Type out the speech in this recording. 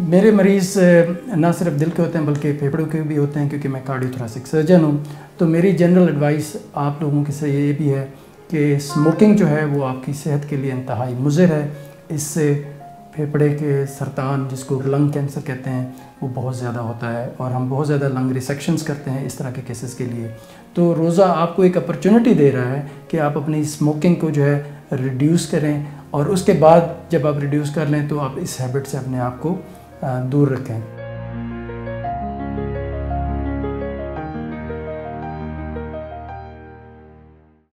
मेरे मरीज़ ना सिर्फ़ दिल के होते हैं, बल्कि फेफड़ों के भी होते हैं, क्योंकि मैं कार्डियोथोरेसिक सर्जन हूँ। तो मेरी जनरल एडवाइस आप लोगों के से ये भी है कि स्मोकिंग जो है, वो आपकी सेहत के लिए इंतहाई मुज़र है। इससे फेफड़े के सरतान, जिसको लंग कैंसर कहते हैं, वो बहुत ज़्यादा होता है और हम बहुत ज़्यादा लंग रिसेक्शंस करते हैं इस तरह के केसेस के लिए। तो रोज़ा आपको एक अपॉर्चुनिटी दे रहा है कि आप अपनी स्मोकिंग को जो है रिड्यूस करें और उसके बाद जब आप रिड्यूस कर लें तो आप इस हैबिट से अपने आप को दूर रखें।